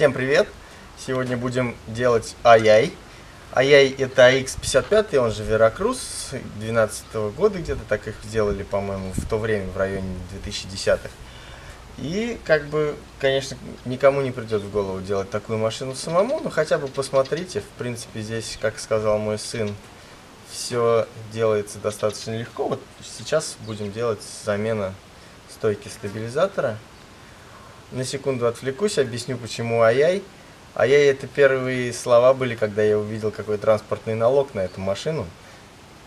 Всем привет! Сегодня будем делать ай-яй. Ай-яй это AX55, он же Веракрус, 12 -го года где-то так их сделали, по-моему, в то время, в районе 2010-х. И, как бы, конечно, никому не придет в голову делать такую машину самому, но хотя бы посмотрите, в принципе, здесь, как сказал мой сын, все делается достаточно легко. Вот сейчас будем делать замена стойки стабилизатора. На секунду отвлекусь, объясню, почему ай-яй. Ай-яй это первые слова были, когда я увидел какой транспортный налог на эту машину.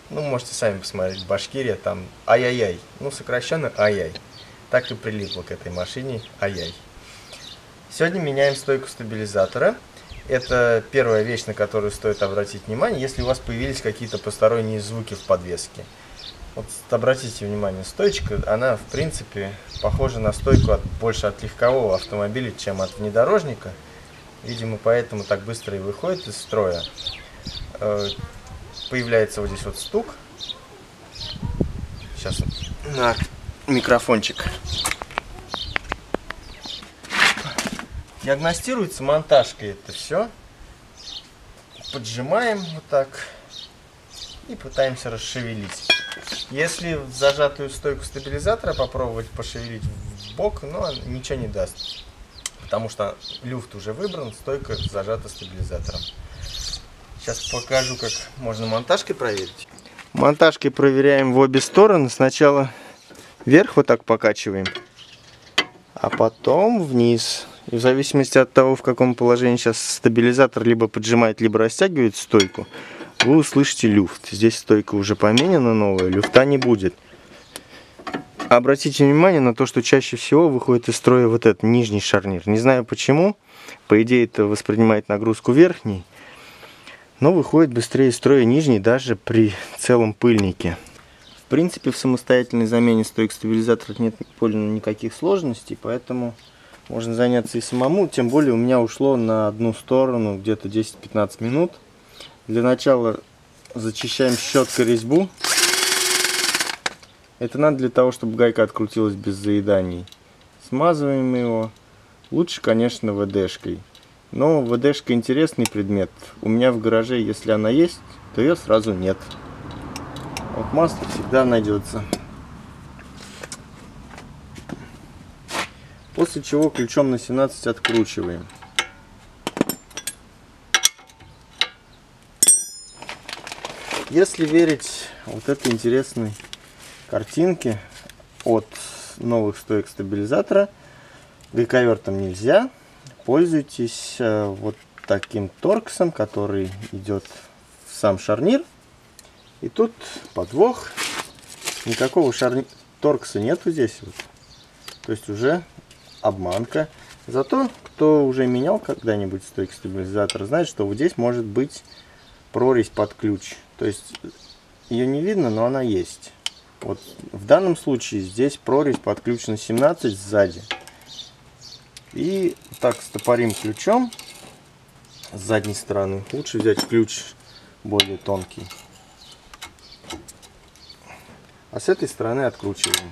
Ну, можете сами посмотреть, Башкирия, там ай-яй-яй. Ну, сокращенно ай-яй. Так и прилипло к этой машине ай-яй. Сегодня меняем стойку стабилизатора. Это первая вещь, на которую стоит обратить внимание, если у вас появились какие-то посторонние звуки в подвеске. Вот обратите внимание, стойка, она в принципе похожа на стойку от, больше от легкового автомобиля, чем от внедорожника. Видимо, поэтому так быстро и выходит из строя. Э, появляется вот здесь вот стук. Сейчас на микрофончик. Диагностируется монтажкой это все. Поджимаем вот так и пытаемся расшевелить. Если в зажатую стойку стабилизатора попробовать пошевелить в бок, но ничего не даст. Потому что люфт уже выбран, стойка зажата стабилизатором. Сейчас покажу, как можно монтажкой проверить. Монтажкой проверяем в обе стороны. Сначала вверх вот так покачиваем, а потом вниз. И в зависимости от того, в каком положении сейчас стабилизатор либо поджимает, либо растягивает стойку, вы услышите люфт. Здесь стойка уже поменена новая, люфта не будет. Обратите внимание на то, что чаще всего выходит из строя вот этот нижний шарнир. Не знаю почему, по идее это воспринимает нагрузку верхней, но выходит быстрее из строя нижний даже при целом пыльнике. В принципе, в самостоятельной замене стоек стабилизаторов нет никаких сложностей, поэтому можно заняться и самому. Тем более у меня ушло на одну сторону где-то 10-15 минут. Для начала зачищаем щеткой резьбу. Это надо для того, чтобы гайка открутилась без заеданий. Смазываем его. Лучше, конечно, ВДшкой. Но ВДшка интересный предмет. У меня в гараже, если она есть, то ее сразу нет. Вот масло всегда найдется. После чего ключом на 17 откручиваем. Если верить вот этой интересной картинке от новых стоек стабилизатора, гайковертом нельзя. Пользуйтесь э, вот таким торксом, который идет в сам шарнир. И тут подвох. Никакого шарни... торкса нету здесь. Вот. То есть уже обманка. Зато, кто уже менял когда-нибудь стойки стабилизатора, знает, что вот здесь может быть прорезь под ключ. То есть ее не видно, но она есть. Вот в данном случае здесь прорезь под ключ на 17 сзади. И так стопорим ключом с задней стороны. Лучше взять ключ более тонкий. А с этой стороны откручиваем.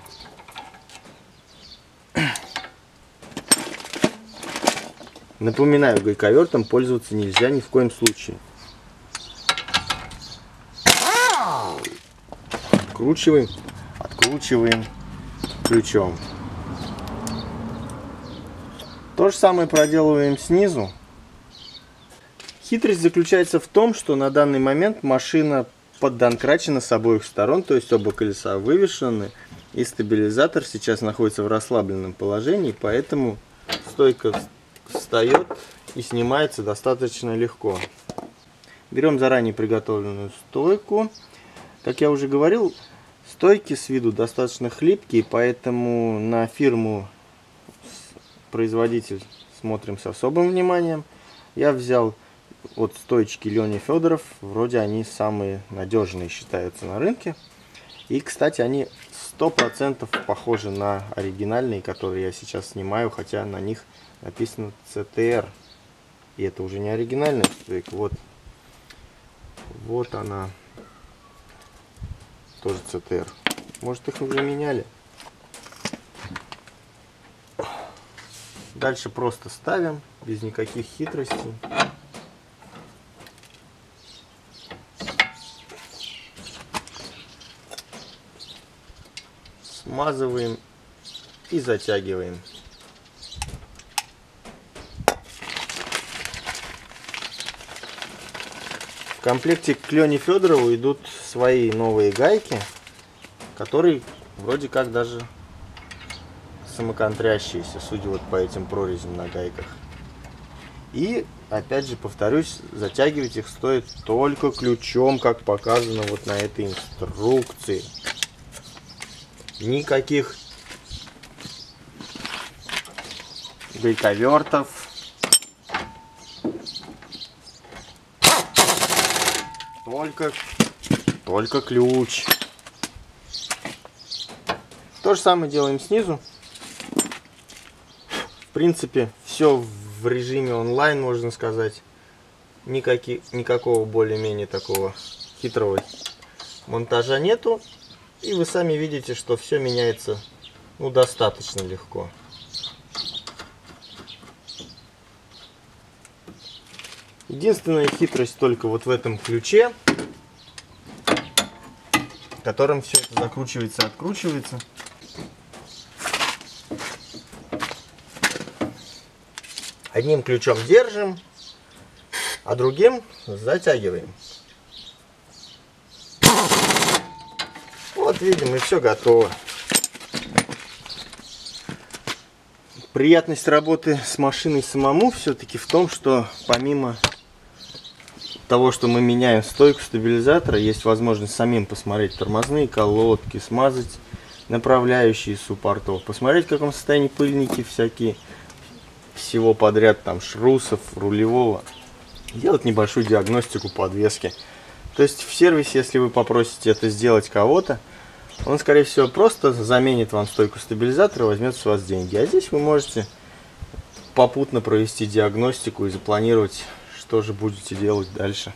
Напоминаю, гайковертом пользоваться нельзя ни в коем случае. Откручиваем, откручиваем ключом. То же самое проделываем снизу. Хитрость заключается в том, что на данный момент машина поддонкрачена с обоих сторон, то есть оба колеса вывешены, и стабилизатор сейчас находится в расслабленном положении, поэтому стойка встает и снимается достаточно легко. Берем заранее приготовленную стойку. Как я уже говорил, Стойки с виду достаточно хлипкие, поэтому на фирму производитель смотрим с особым вниманием. Я взял от стоечки Лени Федоров, вроде они самые надежные считаются на рынке. И, кстати, они 100% похожи на оригинальные, которые я сейчас снимаю, хотя на них написано CTR. И это уже не оригинальная стойка. Вот, вот она тоже CTR. Может их уже меняли. Дальше просто ставим без никаких хитростей. Смазываем и затягиваем. В комплекте к Лене Федорову идут свои новые гайки, которые вроде как даже самоконтрящиеся, судя вот по этим прорезям на гайках. И, опять же, повторюсь, затягивать их стоит только ключом, как показано вот на этой инструкции. Никаких гайковертов. Только, только ключ. То же самое делаем снизу. В принципе, все в режиме онлайн, можно сказать. Никаки, никакого более-менее такого хитрого монтажа нету. И вы сами видите, что все меняется ну, достаточно легко. Единственная хитрость только вот в этом ключе, которым все это закручивается, откручивается. Одним ключом держим, а другим затягиваем. Вот видим, и все готово. Приятность работы с машиной самому все-таки в том, что помимо того, что мы меняем стойку стабилизатора, есть возможность самим посмотреть тормозные колодки, смазать направляющие суппортов, посмотреть, в каком состоянии пыльники всякие, всего подряд, там, шрусов, рулевого. Делать небольшую диагностику подвески. То есть в сервисе, если вы попросите это сделать кого-то, он, скорее всего, просто заменит вам стойку стабилизатора, возьмет с вас деньги. А здесь вы можете попутно провести диагностику и запланировать что же будете делать дальше.